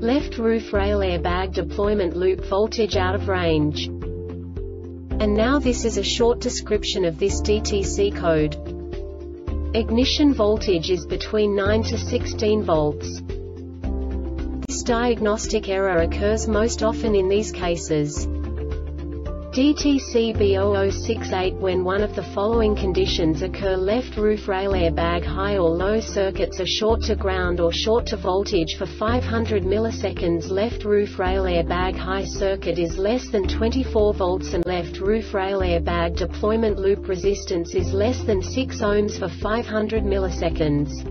Left roof rail airbag deployment loop voltage out of range. And now this is a short description of this DTC code. Ignition voltage is between 9 to 16 volts. This diagnostic error occurs most often in these cases. DTC B0068 when one of the following conditions occur left roof rail airbag high or low circuits are short to ground or short to voltage for 500 milliseconds left roof rail airbag high circuit is less than 24 volts and left roof rail airbag deployment loop resistance is less than 6 ohms for 500 milliseconds.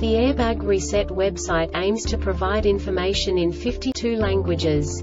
The Airbag Reset website aims to provide information in 52 languages.